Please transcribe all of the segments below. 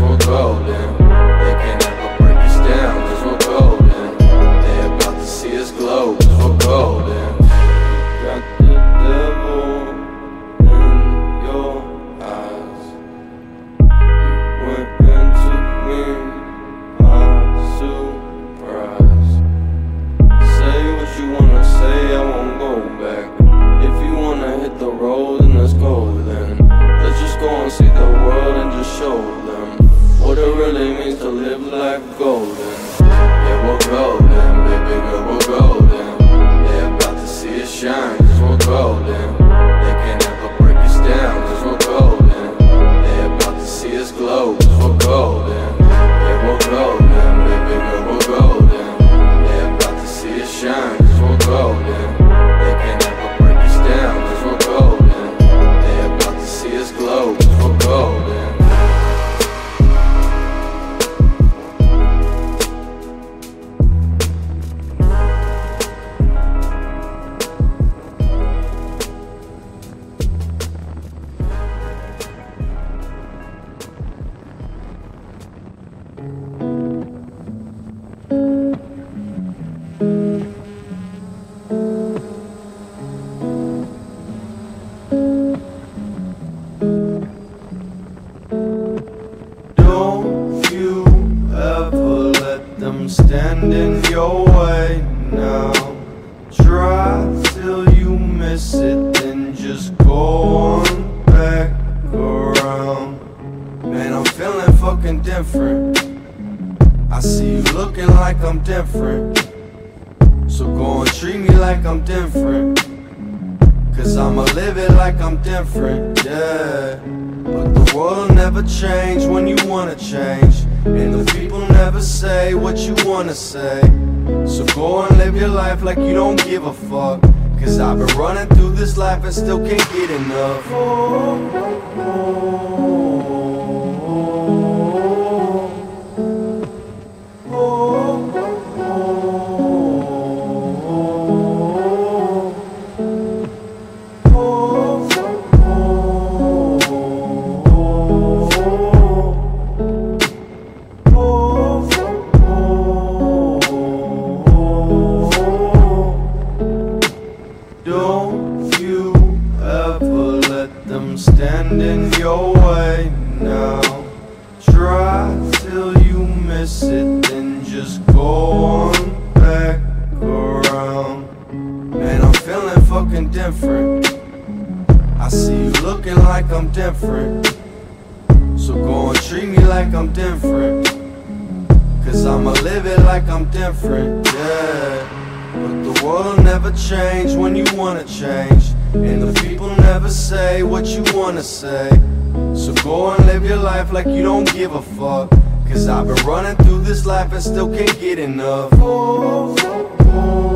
we're golden. Golden. Yeah, we're golden, Don't you ever let them stand in your way now. I'm different. So go and treat me like I'm different. Cause I'ma live it like I'm different, yeah. But the world'll never change when you wanna change. And the people never say what you wanna say. So go and live your life like you don't give a fuck. Cause I've been running through this life and still can't get enough. I see you looking like I'm different. So go and treat me like I'm different. Cause I'ma live it like I'm different, yeah. But the world never change when you wanna change. And the people never say what you wanna say. So go and live your life like you don't give a fuck. Cause I've been running through this life and still can't get enough. Oh, oh,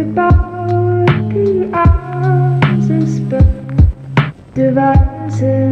about the eyes and spell devices.